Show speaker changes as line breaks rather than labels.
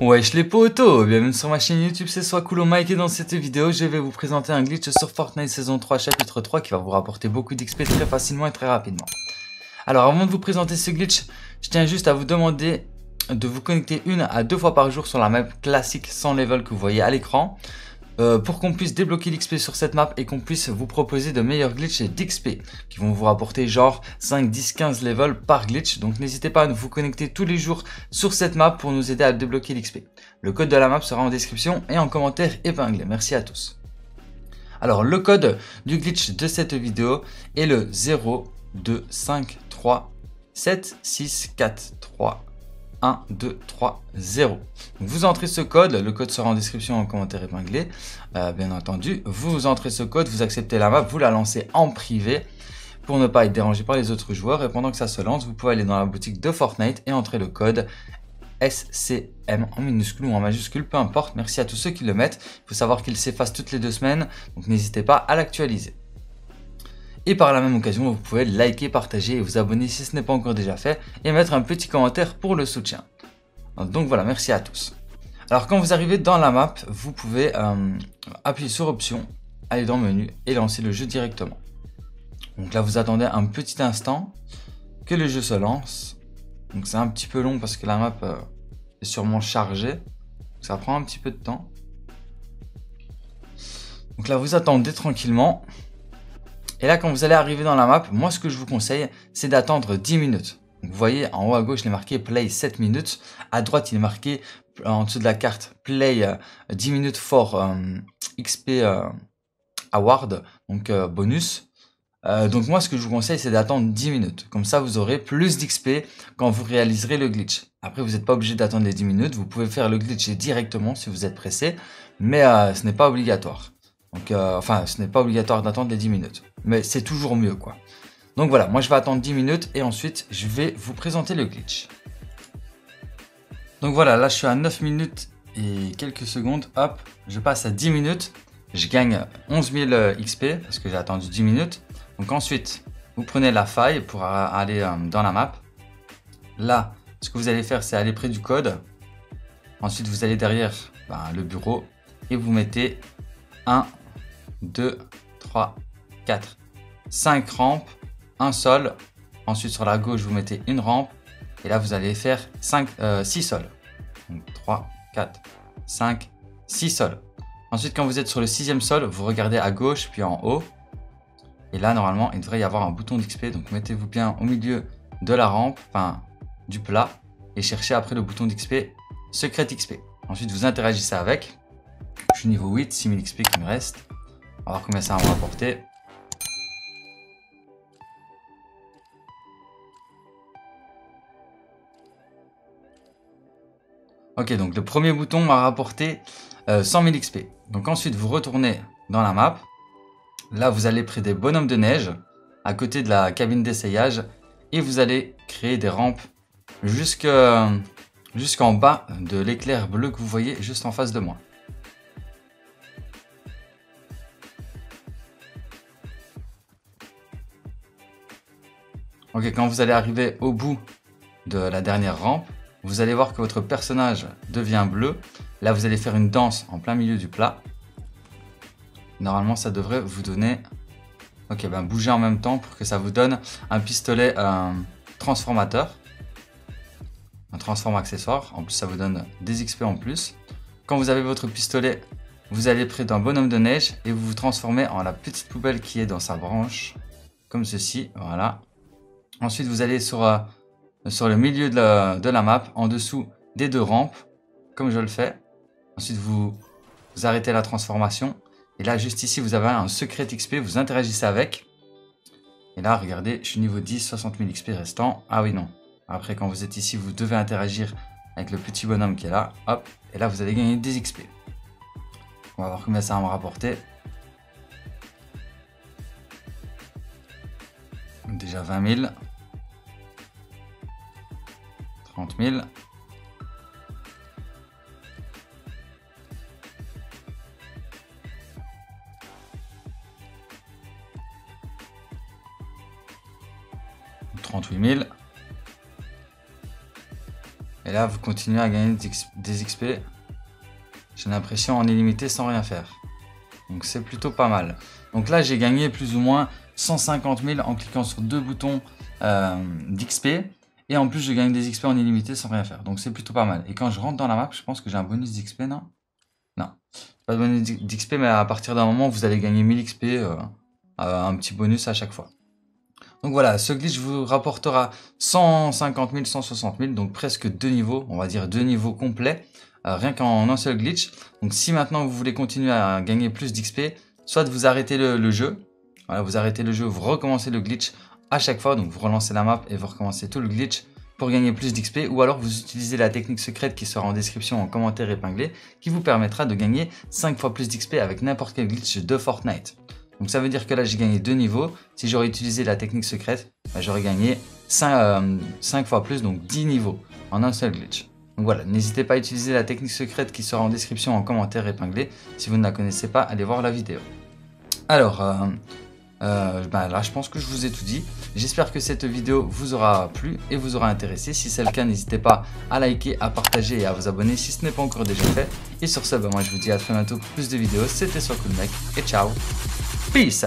Wesh les potos, bienvenue sur ma chaîne YouTube, c'est soit cool Mike et dans cette vidéo je vais vous présenter un glitch sur Fortnite saison 3 chapitre 3 qui va vous rapporter beaucoup d'XP très facilement et très rapidement. Alors avant de vous présenter ce glitch, je tiens juste à vous demander de vous connecter une à deux fois par jour sur la map classique sans level que vous voyez à l'écran. Euh, pour qu'on puisse débloquer l'XP sur cette map et qu'on puisse vous proposer de meilleurs glitches d'XP qui vont vous rapporter genre 5, 10, 15 levels par glitch. Donc n'hésitez pas à vous connecter tous les jours sur cette map pour nous aider à débloquer l'XP. Le code de la map sera en description et en commentaire épinglé. Merci à tous. Alors le code du glitch de cette vidéo est le 0253764 1, 2, 3, 0. Vous entrez ce code, le code sera en description en commentaire épinglé, euh, bien entendu. Vous entrez ce code, vous acceptez la map, vous la lancez en privé pour ne pas être dérangé par les autres joueurs. Et pendant que ça se lance, vous pouvez aller dans la boutique de Fortnite et entrer le code SCM en minuscule ou en majuscule, peu importe. Merci à tous ceux qui le mettent. Il faut savoir qu'il s'efface toutes les deux semaines, donc n'hésitez pas à l'actualiser. Et par la même occasion, vous pouvez liker, partager et vous abonner si ce n'est pas encore déjà fait et mettre un petit commentaire pour le soutien. Donc voilà, merci à tous. Alors quand vous arrivez dans la map, vous pouvez euh, appuyer sur option, aller dans menu et lancer le jeu directement. Donc là vous attendez un petit instant que le jeu se lance. Donc c'est un petit peu long parce que la map euh, est sûrement chargée. Ça prend un petit peu de temps. Donc là vous attendez tranquillement. Et là, quand vous allez arriver dans la map, moi, ce que je vous conseille, c'est d'attendre 10 minutes. vous voyez, en haut à gauche, il est marqué Play 7 minutes. À droite, il est marqué, en dessous de la carte, Play 10 euh, minutes for euh, XP euh, Award, donc bonus. donc moi, ce que je vous conseille, c'est d'attendre 10 minutes. Comme ça, vous aurez plus d'XP quand vous réaliserez le glitch. Après, vous n'êtes pas obligé d'attendre les 10 minutes. Vous pouvez faire le glitch directement si vous êtes pressé. Mais ce n'est pas obligatoire. Donc, enfin, ce n'est pas obligatoire d'attendre les 10 minutes mais c'est toujours mieux quoi. Donc voilà, moi je vais attendre 10 minutes et ensuite je vais vous présenter le glitch. Donc voilà, là je suis à 9 minutes et quelques secondes, hop, je passe à 10 minutes, je gagne 11 000 XP parce que j'ai attendu 10 minutes. Donc ensuite, vous prenez la faille pour aller euh, dans la map. Là, ce que vous allez faire, c'est aller près du code. Ensuite, vous allez derrière ben, le bureau et vous mettez 1, 2, 3, 4, 5 rampes, un sol. Ensuite, sur la gauche, vous mettez une rampe. Et là, vous allez faire 5, 6 sols. 3, 4, 5, 6 sols. Ensuite, quand vous êtes sur le sixième sol, vous regardez à gauche puis en haut. Et là, normalement, il devrait y avoir un bouton d'XP. Donc, mettez-vous bien au milieu de la rampe, du plat. Et cherchez après le bouton d'XP, Secret XP. Ensuite, vous interagissez avec. Je suis niveau 8, 6000 XP qui me reste. On va voir combien ça va rapporter. Ok, donc le premier bouton m'a rapporté 100 000 XP. Donc ensuite, vous retournez dans la map. Là, vous allez près des bonhommes de neige, à côté de la cabine d'essayage. Et vous allez créer des rampes jusqu'en bas de l'éclair bleu que vous voyez juste en face de moi. Ok, quand vous allez arriver au bout de la dernière rampe, vous allez voir que votre personnage devient bleu. Là, vous allez faire une danse en plein milieu du plat. Normalement, ça devrait vous donner... Ok, ben bougez en même temps pour que ça vous donne un pistolet transformateur. Un transform accessoire. En plus, ça vous donne des XP en plus. Quand vous avez votre pistolet, vous allez près d'un bonhomme de neige et vous vous transformez en la petite poubelle qui est dans sa branche. Comme ceci, voilà. Ensuite, vous allez sur euh, le milieu de la, map, en dessous des deux rampes, comme je le fais. Ensuite, vous, arrêtez la transformation. Et là, juste ici, vous avez un secret XP, vous interagissez avec. Et là, regardez, je suis niveau 10, 60 000 XP restant. Ah oui, non. Après, quand vous êtes ici, vous devez interagir avec le petit bonhomme qui est là. Hop, et là, vous allez gagner des XP. On va voir combien ça va me rapporter. Déjà 20 000. 30 000. Trente-huit mille. Et là, vous continuez à gagner des XP. J'ai l'impression en illimité sans rien faire. Donc c'est plutôt pas mal. Donc là, j'ai gagné plus ou moins 150 000 en cliquant sur deux boutons euh, d'XP. Et en plus, je gagne des XP en illimité sans rien faire. Donc c'est plutôt pas mal. Et quand je rentre dans la map, je pense que j'ai un bonus d'XP, non? Non. Pas de bonus d'XP, mais à partir d'un moment, vous allez gagner 1000 XP. Euh, un petit bonus à chaque fois. Donc voilà, ce glitch vous rapportera 150 000, 160 000, donc presque deux niveaux, on va dire deux niveaux complets, euh, rien qu'en un seul glitch. Donc si maintenant vous voulez continuer à gagner plus d'XP, soit vous arrêtez le, jeu, voilà, vous arrêtez le jeu, vous recommencez le glitch à chaque fois, donc vous relancez la map et vous recommencez tout le glitch pour gagner plus d'XP, ou alors vous utilisez la technique secrète qui sera en description en commentaire épinglé, qui vous permettra de gagner 5 fois plus d'XP avec n'importe quel glitch de Fortnite. Donc ça veut dire que là j'ai gagné deux niveaux. Si j'aurais utilisé la technique secrète, bah, j'aurais gagné 5, 5, euh, fois plus, donc 10 niveaux en un seul glitch. Donc voilà, n'hésitez pas à utiliser la technique secrète qui sera en description en commentaire épinglé. Si vous ne la connaissez pas, allez voir la vidéo. Alors, euh, euh, bah, là je pense que je vous ai tout dit. J'espère que cette vidéo vous aura plu et vous aura intéressé. Si c'est le cas, n'hésitez pas à liker, à partager et à vous abonner si ce n'est pas encore déjà fait. Et sur ce, bah, moi je vous dis à très bientôt pour plus de vidéos. C'était Soit Cool Mec et ciao Peace